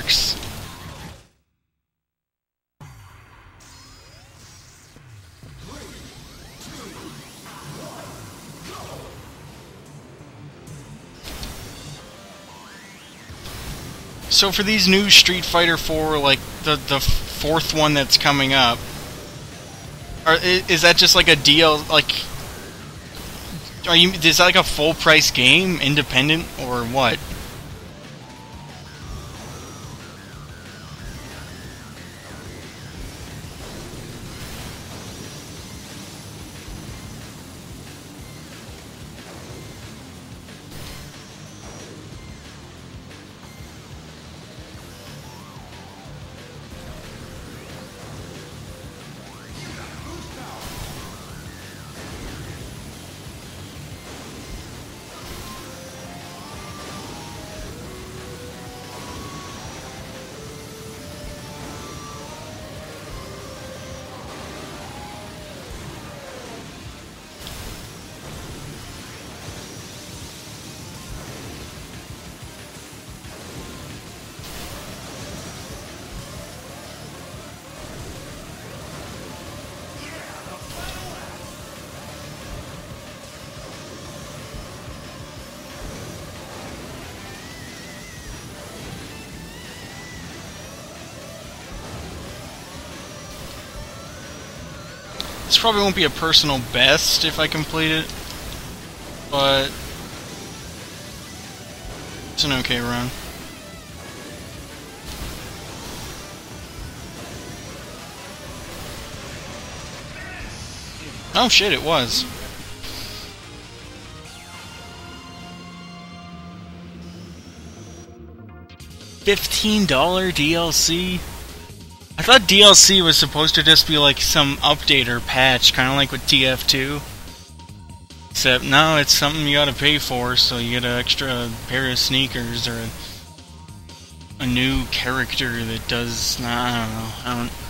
works. So for these new Street Fighter 4, like the the fourth one that's coming up, are, is that just like a deal? Like, are you is that like a full price game, independent, or what? This probably won't be a personal best if I complete it, but it's an okay run. Oh shit, it was. $15 DLC? I thought DLC was supposed to just be like some update or patch, kind of like with TF2. Except now it's something you gotta pay for, so you get an extra pair of sneakers or a, a new character that does. I don't know. I don't.